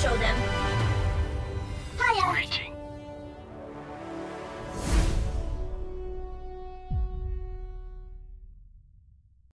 show them.